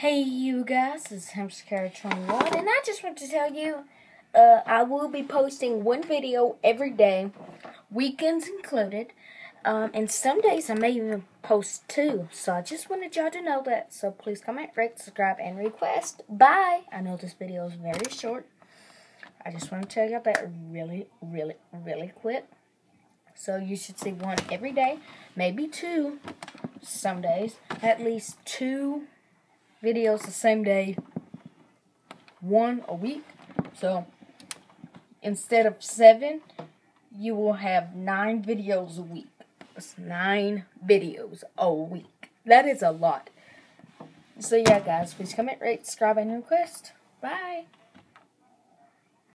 Hey you guys, it's Hamstercare21 and I just want to tell you uh, I will be posting one video every day, weekends included, um, and some days I may even post two. So I just wanted y'all to know that. So please comment, rate, subscribe, and request. Bye! I know this video is very short. I just want to tell y'all that really, really, really quick. So you should see one every day, maybe two some days, at least two videos the same day, one a week. So instead of seven, you will have nine videos a week. It's nine videos a week. That is a lot. So yeah, guys, please comment, rate, subscribe, and request. Bye.